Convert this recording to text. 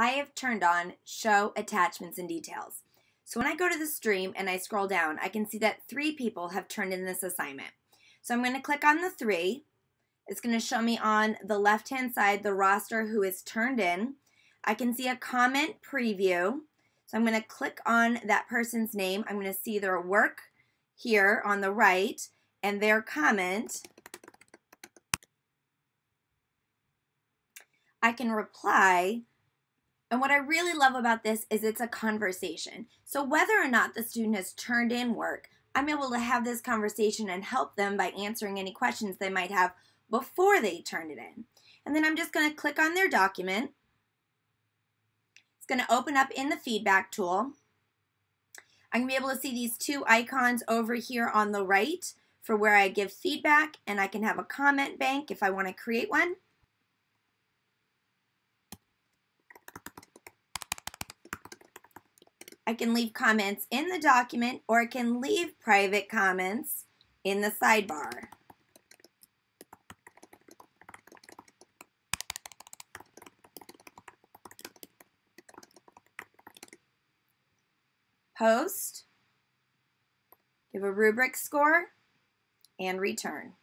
I have turned on Show Attachments and Details. So when I go to the stream and I scroll down, I can see that three people have turned in this assignment. So I'm going to click on the three. It's going to show me on the left-hand side the roster who is turned in. I can see a comment preview. So I'm going to click on that person's name. I'm going to see their work here on the right and their comment. I can reply and what I really love about this is it's a conversation. So whether or not the student has turned in work, I'm able to have this conversation and help them by answering any questions they might have before they turn it in. And then I'm just going to click on their document. It's going to open up in the feedback tool. I'm going to be able to see these two icons over here on the right for where I give feedback and I can have a comment bank if I want to create one. I can leave comments in the document or I can leave private comments in the sidebar. Post, give a rubric score, and return.